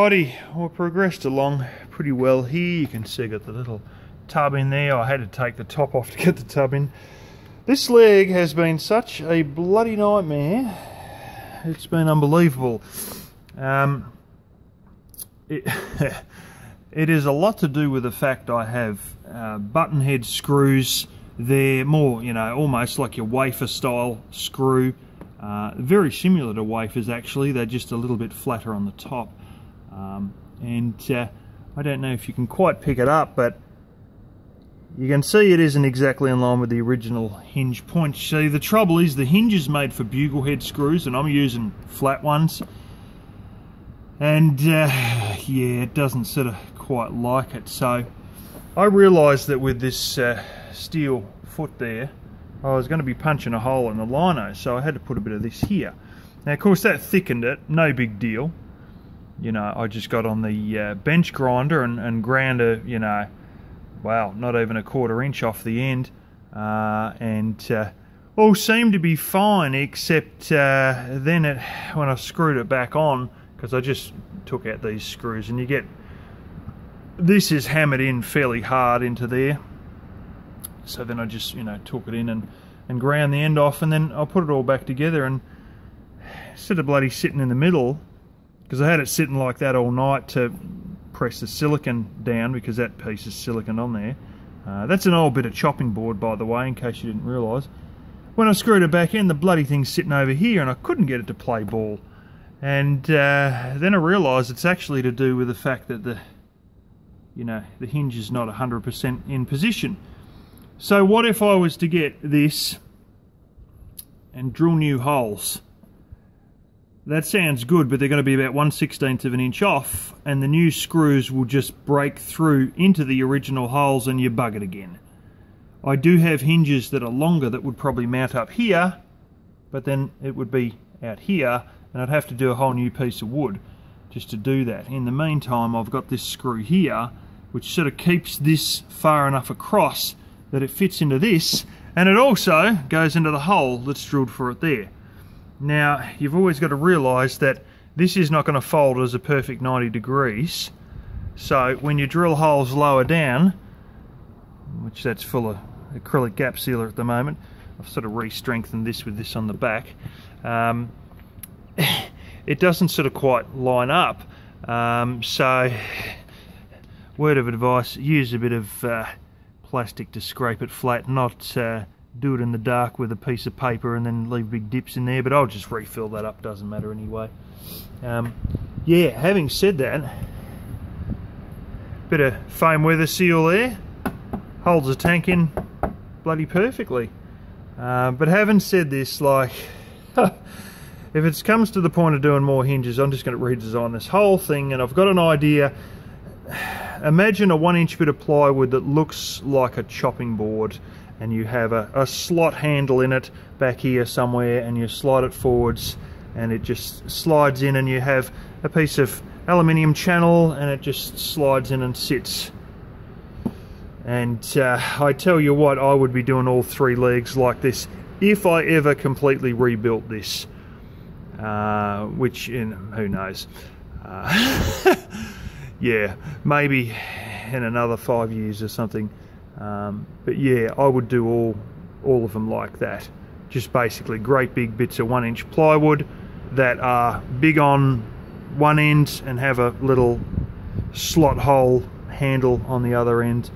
Alrighty, we progressed along pretty well here. You can see I got the little tub in there. I had to take the top off to get the tub in. This leg has been such a bloody nightmare. It's been unbelievable. Um, it, it is a lot to do with the fact I have uh, button head screws. They're more, you know, almost like your wafer style screw. Uh, very similar to wafers actually, they're just a little bit flatter on the top. Um, and uh, I don't know if you can quite pick it up, but you can see it isn't exactly in line with the original hinge point. See, the trouble is the hinge is made for bugle head screws, and I'm using flat ones. And uh, yeah, it doesn't sort of quite like it. So I realised that with this uh, steel foot there, I was going to be punching a hole in the lino, so I had to put a bit of this here. Now, of course, that thickened it, no big deal. You know, I just got on the uh, bench grinder and, and ground a, you know, wow, not even a quarter inch off the end. Uh, and uh, all seemed to be fine, except uh, then it, when I screwed it back on, because I just took out these screws, and you get, this is hammered in fairly hard into there so then I just you know took it in and and ground the end off and then I put it all back together and instead of bloody sitting in the middle because I had it sitting like that all night to press the silicon down because that piece is silicon on there uh, that's an old bit of chopping board by the way in case you didn't realise when I screwed it back in the bloody thing's sitting over here and I couldn't get it to play ball. And uh, then I realised it's actually to do with the fact that the you know the hinge is not 100% in position. So what if I was to get this and drill new holes? That sounds good, but they're going to be about 1 16th of an inch off, and the new screws will just break through into the original holes and you bug it again. I do have hinges that are longer that would probably mount up here, but then it would be out here, and I'd have to do a whole new piece of wood just to do that. In the meantime, I've got this screw here, which sort of keeps this far enough across that it fits into this and it also goes into the hole that's drilled for it there. Now you've always got to realise that this is not going to fold as a perfect 90 degrees. So when you drill holes lower down which that's full of acrylic gap sealer at the moment I've sort of re-strengthened this with this on the back um, it doesn't sort of quite line up. Um, so word of advice use a bit of uh, plastic to scrape it flat, not uh, do it in the dark with a piece of paper and then leave big dips in there, but I'll just refill that up, doesn't matter anyway. Um, yeah, having said that, bit of foam weather seal there, holds the tank in bloody perfectly. Uh, but having said this, like, if it comes to the point of doing more hinges, I'm just going to redesign this whole thing, and I've got an idea imagine a one inch bit of plywood that looks like a chopping board and you have a, a, slot handle in it back here somewhere and you slide it forwards and it just slides in and you have a piece of aluminium channel and it just slides in and sits. And uh, I tell you what I would be doing all three legs like this if I ever completely rebuilt this. Uh, which in who knows? Uh, yeah, maybe in another five years or something. Um, but yeah, I would do all all of them like that. Just basically great big bits of one inch plywood that are big on one end and have a little slot hole handle on the other end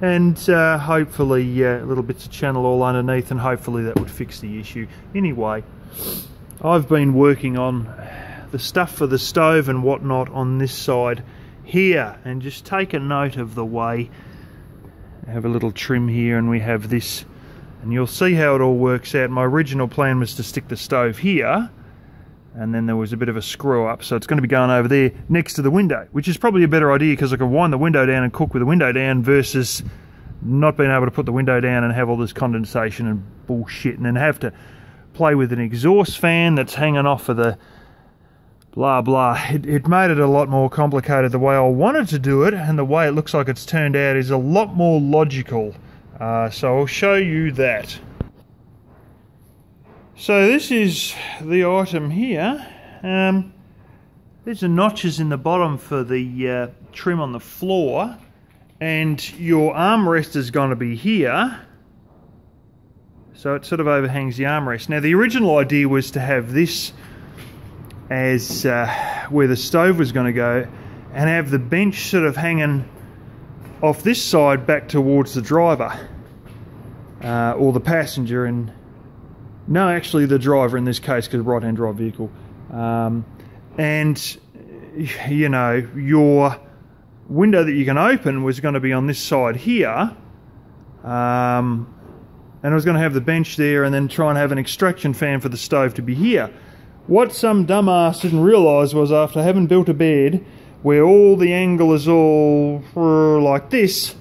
and uh, hopefully uh, little bits of channel all underneath and hopefully that would fix the issue. Anyway, I've been working on the stuff for the stove and whatnot on this side here and just take a note of the way have a little trim here and we have this. And you'll see how it all works out. My original plan was to stick the stove here and then there was a bit of a screw up. So it's going to be going over there next to the window which is probably a better idea because I can wind the window down and cook with the window down versus not being able to put the window down and have all this condensation and bullshit and then have to play with an exhaust fan that's hanging off of the blah blah. It, it made it a lot more complicated the way I wanted to do it, and the way it looks like it's turned out is a lot more logical. Uh, so I'll show you that. So this is the item here. Um, there's the notches in the bottom for the uh, trim on the floor and your armrest is going to be here so it sort of overhangs the armrest. Now the original idea was to have this as uh, where the stove was going to go and have the bench sort of hanging off this side back towards the driver uh, or the passenger and no actually the driver in this case because right hand drive vehicle um, and you know your window that you can open was going to be on this side here um, and I was going to have the bench there and then try and have an extraction fan for the stove to be here. What some dumbass didn't realise was after having built a bed where all the angle is all uh, like this,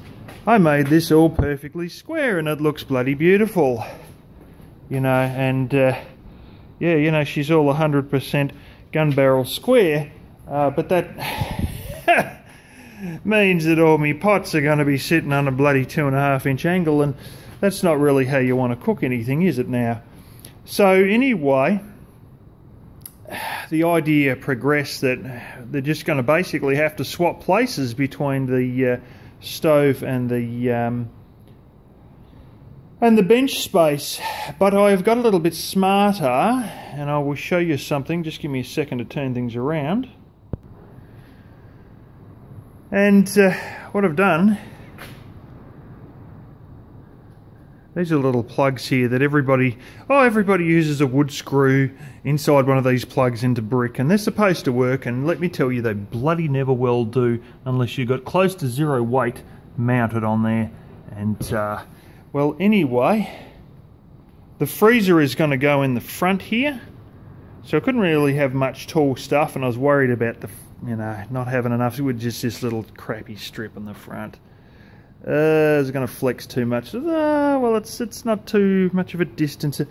I made this all perfectly square and it looks bloody beautiful. You know, and uh, yeah, you know, she's all 100% gun barrel square, uh, but that means that all my pots are going to be sitting on a bloody two and a half inch angle and that's not really how you want to cook anything, is it now? So anyway, the idea progressed that they're just going to basically have to swap places between the uh, stove and the um, and the bench space. But I've got a little bit smarter, and I will show you something. Just give me a second to turn things around. And uh, what I've done These are little plugs here that everybody, oh, everybody uses a wood screw inside one of these plugs into brick, and they're supposed to work, and let me tell you, they bloody never well do unless you've got close to zero weight mounted on there. And, uh, well, anyway, the freezer is going to go in the front here, so I couldn't really have much tall stuff, and I was worried about the, you know, not having enough with just this little crappy strip in the front. Uh, is it going to flex too much? Uh, well, it's it's not too much of a distance.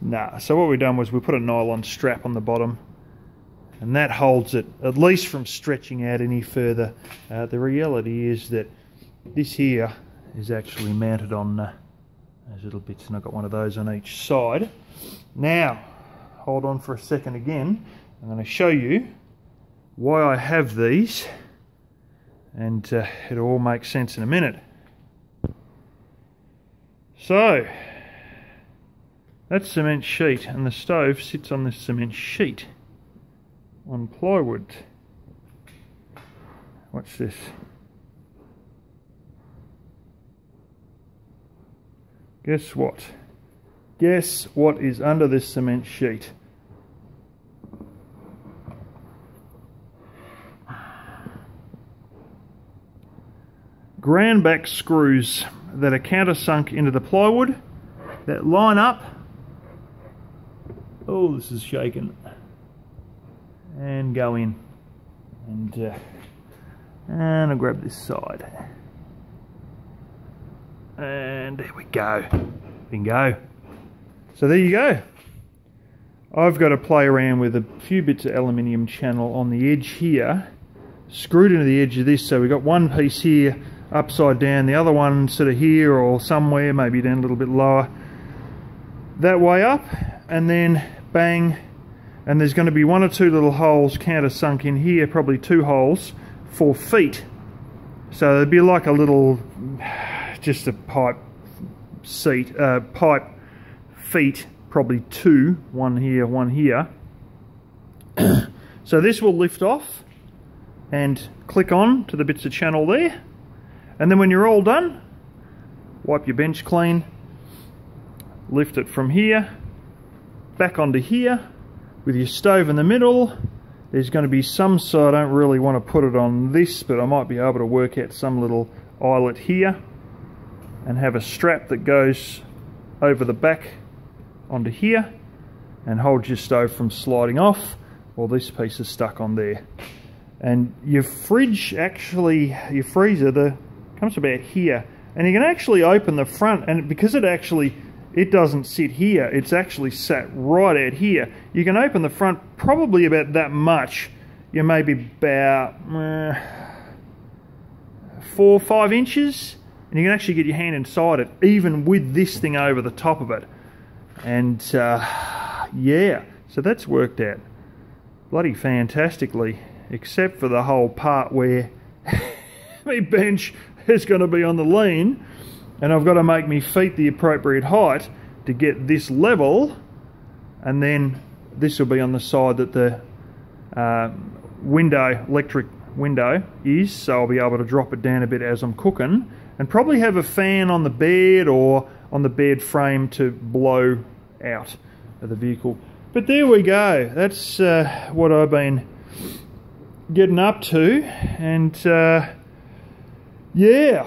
Nah, so what we've done was we put a nylon strap on the bottom and that holds it at least from stretching out any further. Uh, the reality is that this here is actually mounted on uh, those little bits and I've got one of those on each side. Now, hold on for a second again. I'm going to show you why I have these and uh, it all makes sense in a minute. So, that cement sheet and the stove sits on this cement sheet on plywood. Watch this. Guess what? Guess what is under this cement sheet? Ground back screws that are countersunk into the plywood that line up. Oh, this is shaking. And go in. And, uh, and I'll grab this side. And there we go. Bingo. So there you go. I've got to play around with a few bits of aluminium channel on the edge here, screwed into the edge of this. So we've got one piece here upside down, the other one sort of here or somewhere, maybe down a little bit lower. That way up, and then bang, and there's going to be one or two little holes countersunk in here, probably two holes for feet. So there'd be like a little, just a pipe seat, uh, pipe feet, probably two, one here, one here. so this will lift off and click on to the bits of channel there and then when you're all done, wipe your bench clean, lift it from here, back onto here, with your stove in the middle. There's going to be some, so I don't really want to put it on this, but I might be able to work out some little eyelet here and have a strap that goes over the back onto here and holds your stove from sliding off while this piece is stuck on there. And your fridge actually, your freezer, the comes about here and you can actually open the front and because it actually it doesn't sit here it's actually sat right out here. You can open the front probably about that much. You may be about uh, four or five inches and you can actually get your hand inside it even with this thing over the top of it. And uh, yeah so that's worked out bloody fantastically, except for the whole part where my bench is going to be on the lean and I've got to make me feet the appropriate height to get this level and then this will be on the side that the uh, window, electric window is so I'll be able to drop it down a bit as I'm cooking and probably have a fan on the bed or on the bed frame to blow out of the vehicle. But there we go. That's uh, what I've been getting up to and uh, yeah